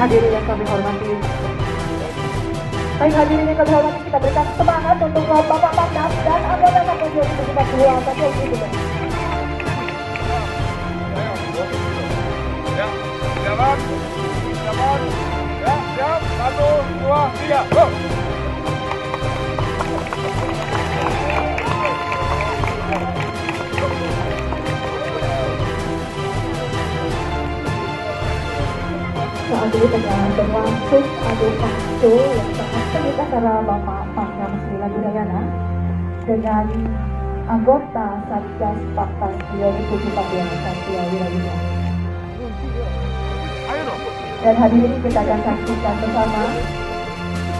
hormati. Baik hadirin yang kami hormati, kita berikan semangat untuk Bapak Pangdam dan anggota Kapolri untuk kita dua saja itu. Ya, jalan, jalan, ya, satu, dua, tiga, go. Saat ini tengah berlangsung adu pacu yang sengit antara Bapak Pangdam Sri Lagudayana dengan anggota Satgas Pakar Priori Papua Satya. Dan hadirin kita akan saksikan bersama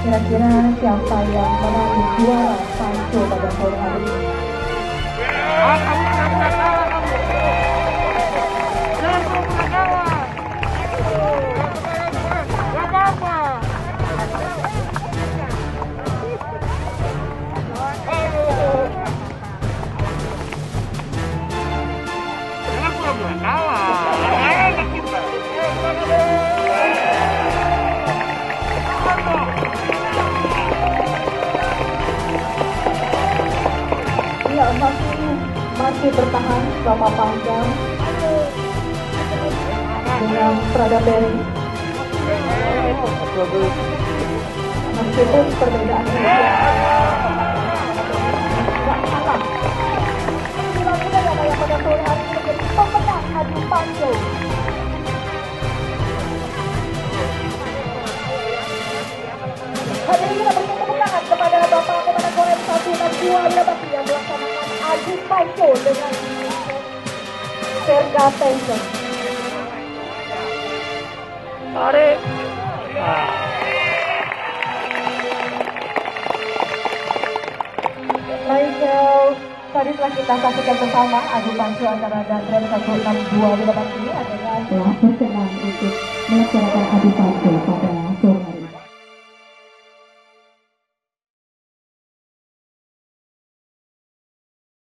kira-kira siapa yang menang juara pacu pada sore hari ini. Kalah. Enak kita. Iya masih masih bertahan selama panjang dengan Pradaberi meskipun perbedaan Hadirin kita berikan tepuk tangan kepada Bapak Komandan Korem 162 Wilabaki yang melaksanakan adu panco dengan Serga Tension. Tarik. Baik, eh, tadi telah kita saksikan bersama adu antara Dandrem 162 Wilabaki adalah telah berkenan untuk melaksanakan adu pacu